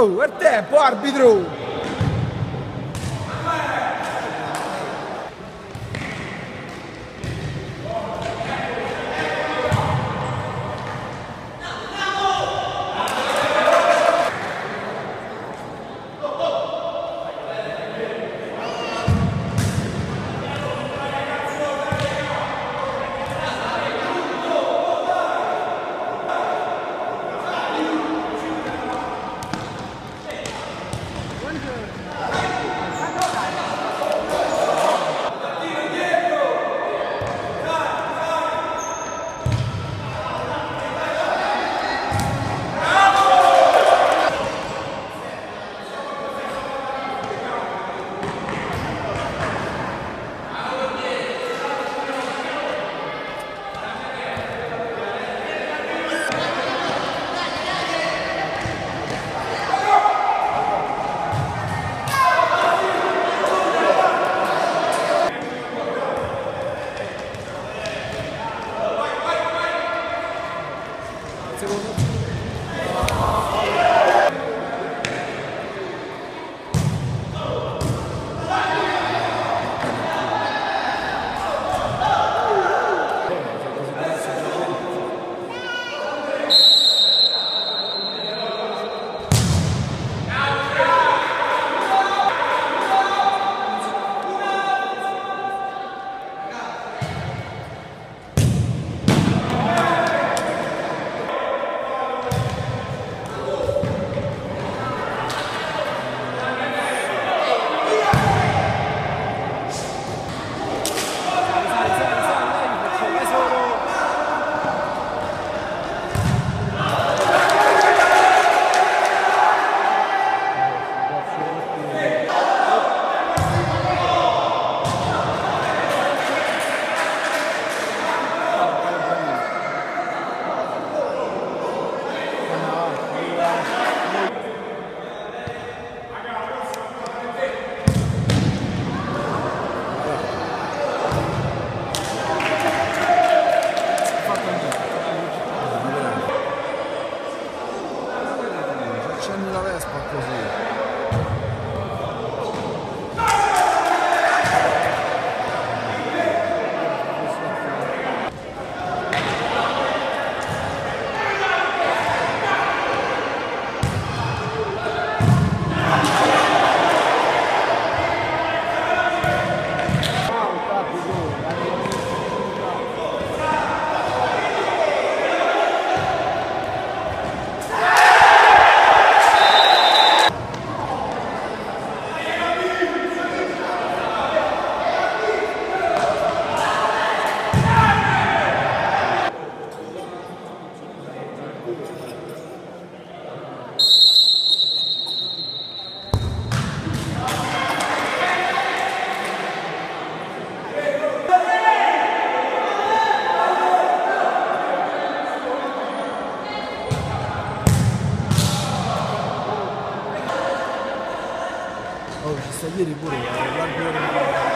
Até, A tempo, árbitro! Arbitro! Accendi la vez, por così. Oh, ci sta